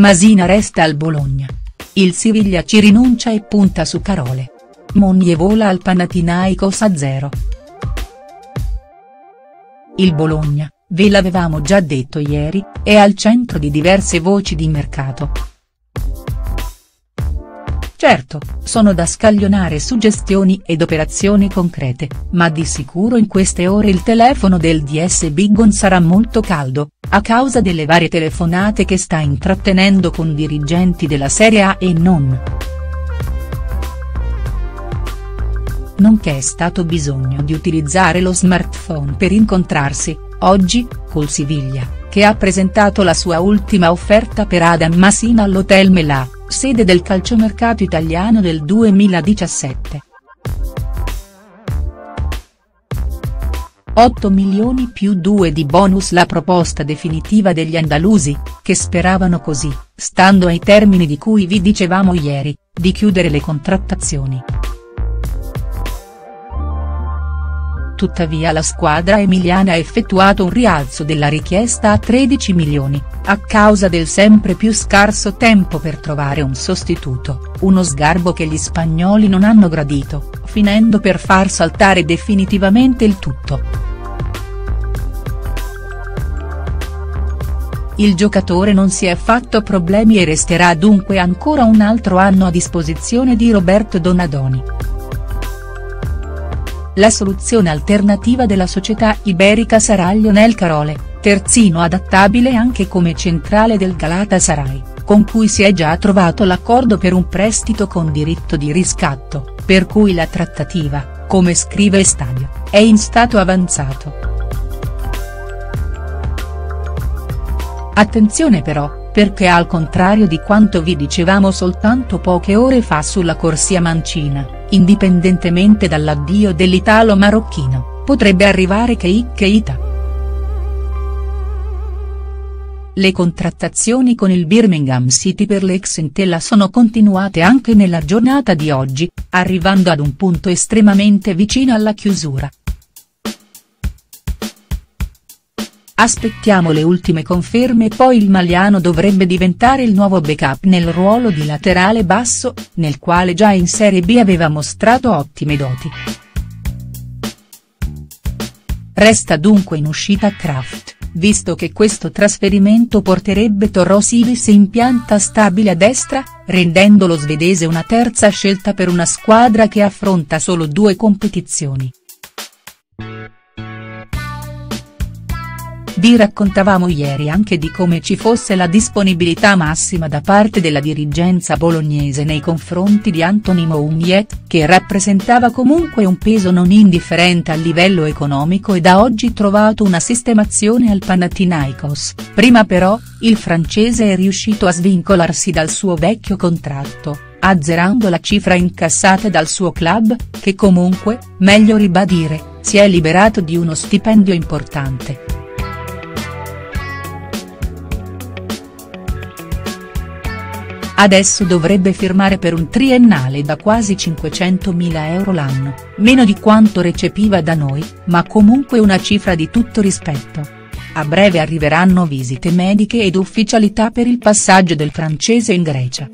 Masina resta al Bologna. Il Siviglia ci rinuncia e punta su Carole. Monie vola al Panathinaikos a zero. Il Bologna, ve l'avevamo già detto ieri, è al centro di diverse voci di mercato. Certo, sono da scaglionare suggestioni ed operazioni concrete, ma di sicuro in queste ore il telefono del DS Biggon sarà molto caldo, a causa delle varie telefonate che sta intrattenendo con dirigenti della Serie A e non. Non che è stato bisogno di utilizzare lo smartphone per incontrarsi, oggi, col Siviglia, che ha presentato la sua ultima offerta per Adam Massina all'Hotel Melà sede del calciomercato italiano del 2017. 8 milioni più 2 di bonus la proposta definitiva degli andalusi, che speravano così, stando ai termini di cui vi dicevamo ieri, di chiudere le contrattazioni. tuttavia la squadra emiliana ha effettuato un rialzo della richiesta a 13 milioni, a causa del sempre più scarso tempo per trovare un sostituto, uno sgarbo che gli spagnoli non hanno gradito, finendo per far saltare definitivamente il tutto. Il giocatore non si è fatto problemi e resterà dunque ancora un altro anno a disposizione di Roberto Donadoni. La soluzione alternativa della società iberica sarà Lionel Carole, terzino adattabile anche come centrale del Galatasaray, con cui si è già trovato l'accordo per un prestito con diritto di riscatto, per cui la trattativa, come scrive Stadio, è in stato avanzato. Attenzione però, perché al contrario di quanto vi dicevamo soltanto poche ore fa sulla corsia mancina, indipendentemente dall'addio dell'italo marocchino, potrebbe arrivare Keik Keita. Le contrattazioni con il Birmingham City per l'ex Entella sono continuate anche nella giornata di oggi, arrivando ad un punto estremamente vicino alla chiusura. Aspettiamo le ultime conferme e poi il Maliano dovrebbe diventare il nuovo backup nel ruolo di laterale basso, nel quale già in Serie B aveva mostrato ottime doti. Resta dunque in uscita Kraft, visto che questo trasferimento porterebbe Torrosilis in pianta stabile a destra, rendendo lo svedese una terza scelta per una squadra che affronta solo due competizioni. Vi raccontavamo ieri anche di come ci fosse la disponibilità massima da parte della dirigenza bolognese nei confronti di Anthony Mounier, che rappresentava comunque un peso non indifferente a livello economico e da oggi trovato una sistemazione al Panathinaikos, prima però, il francese è riuscito a svincolarsi dal suo vecchio contratto, azzerando la cifra incassata dal suo club, che comunque, meglio ribadire, si è liberato di uno stipendio importante. Adesso dovrebbe firmare per un triennale da quasi 500.000 euro l'anno, meno di quanto recepiva da noi, ma comunque una cifra di tutto rispetto. A breve arriveranno visite mediche ed ufficialità per il passaggio del francese in Grecia.